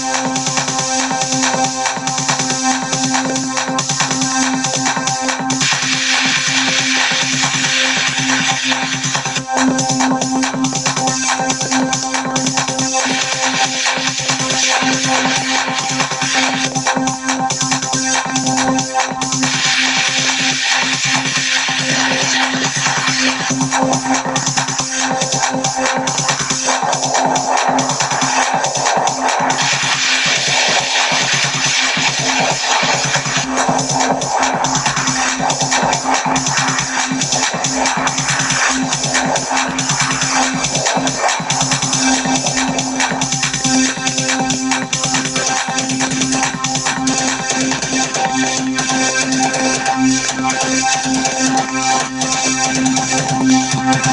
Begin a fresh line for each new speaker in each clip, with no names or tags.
Thank you.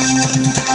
Música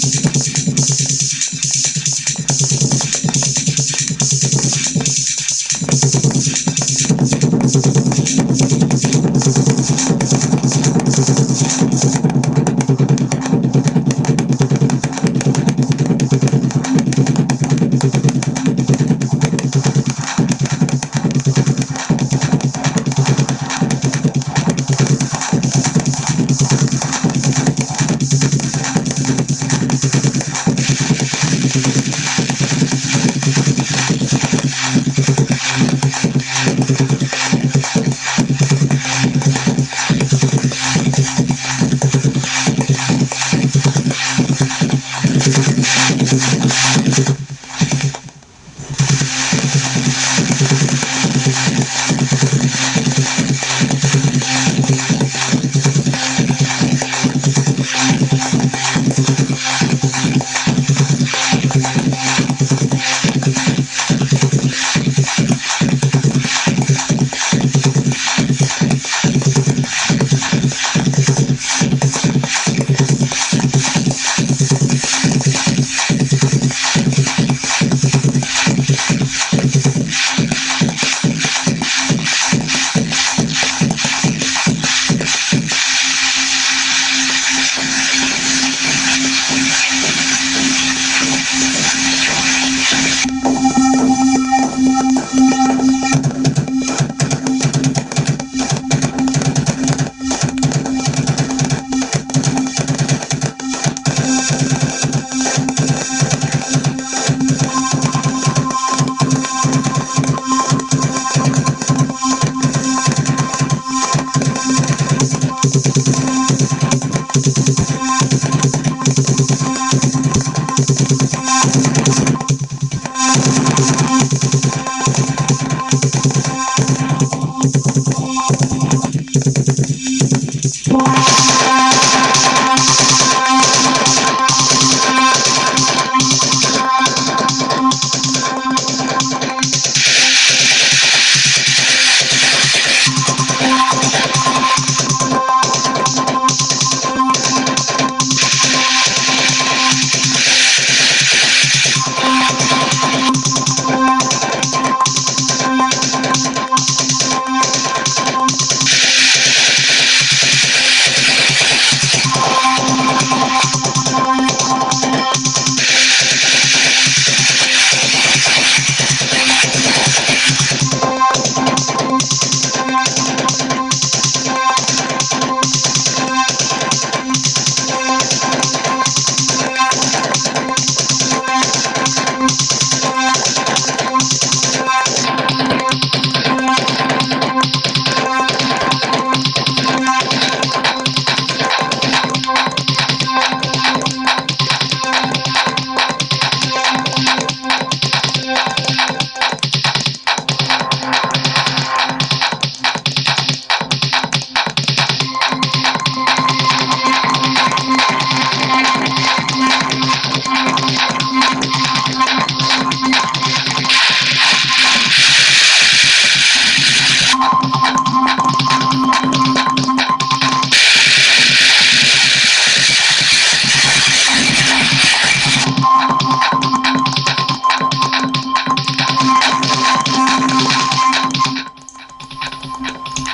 どこかで。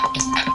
Thank you.